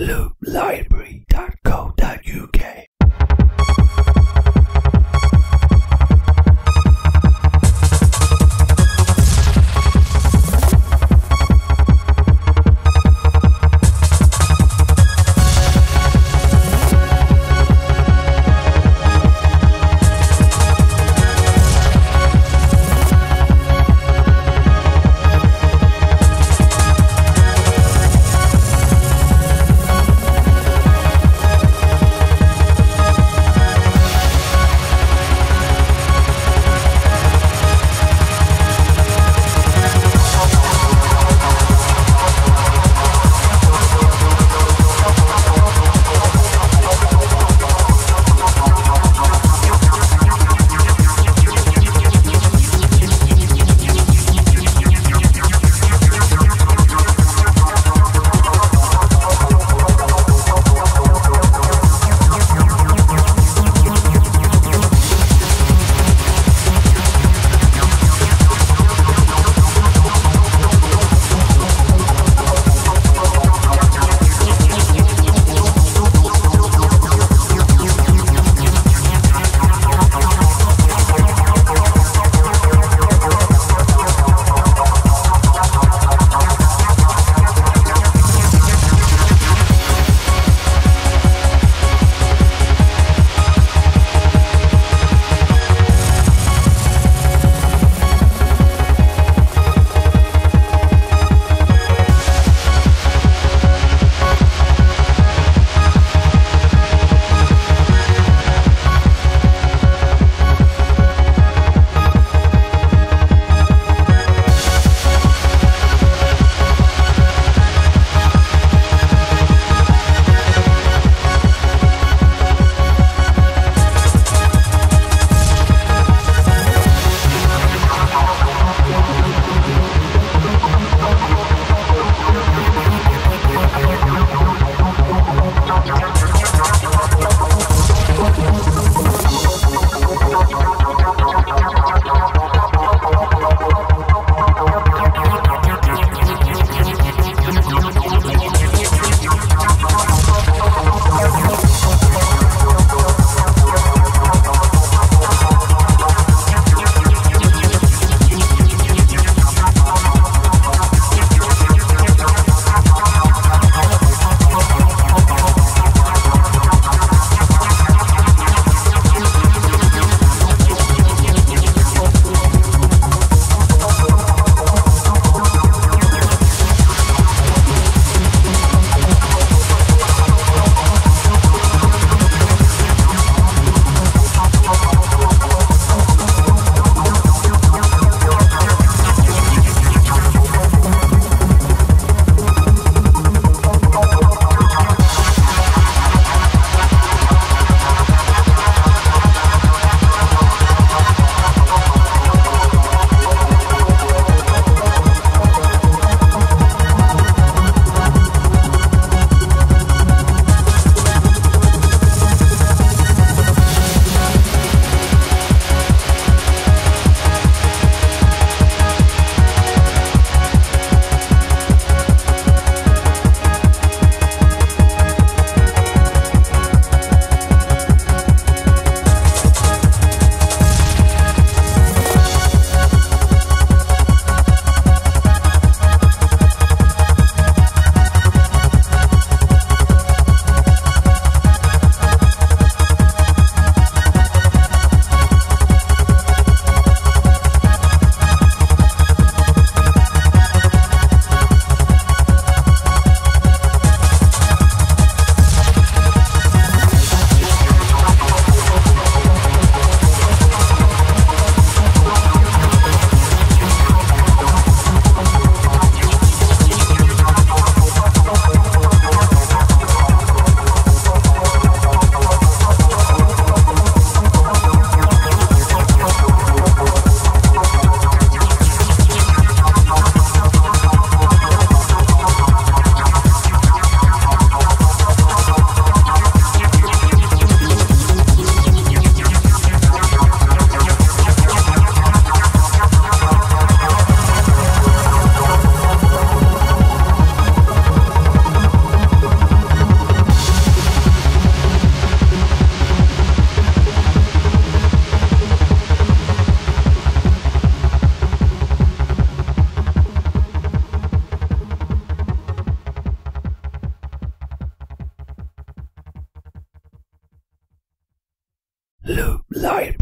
looplibrary.co.uk. looplibrary.com.